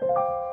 Música